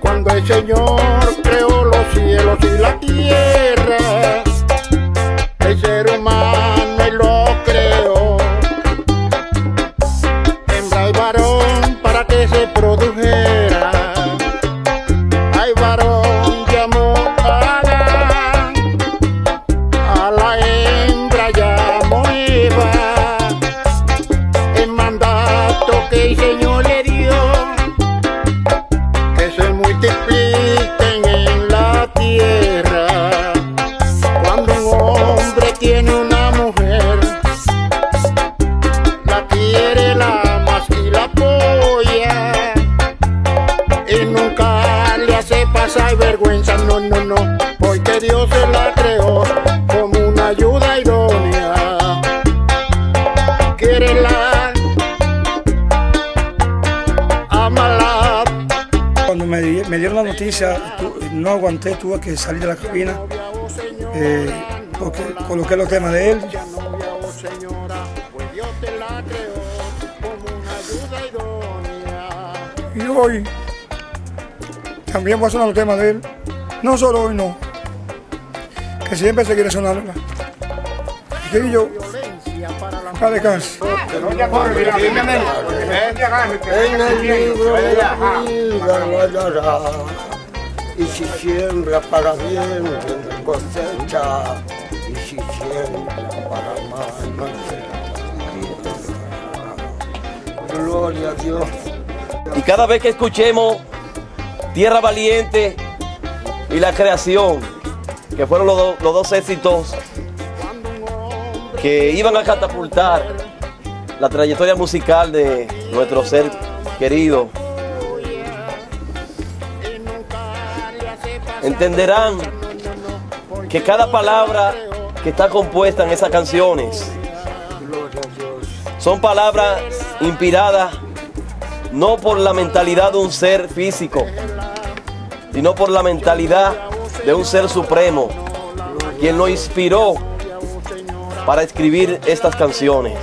Cuando el Señor creó los cielos y la tierra. Tiene una mujer, la quiere, la ama y la apoya. Y nunca le hace pasar vergüenza, no, no, no, porque Dios se la creó como una ayuda idónea. Quiere la, amala, Cuando me, me dieron la noticia, no aguanté, tuve que salir de la cabina, eh, porque coloqué los temas de él. pues. Y hoy también voy a sonar los temas de él. No solo hoy, no. Que siempre seguiré sonándola. Y que yo, Violencia para la para descanse. En el libro de la vida lo hallará. Y si siembra para bien, cosecha. Gloria a Dios. Y cada vez que escuchemos Tierra Valiente y la creación, que fueron los, los dos éxitos que iban a catapultar la trayectoria musical de nuestro ser querido, entenderán que cada palabra que está compuesta en esas canciones son palabras inspiradas no por la mentalidad de un ser físico, sino por la mentalidad de un ser supremo, quien lo inspiró para escribir estas canciones.